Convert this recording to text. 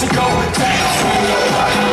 to go down.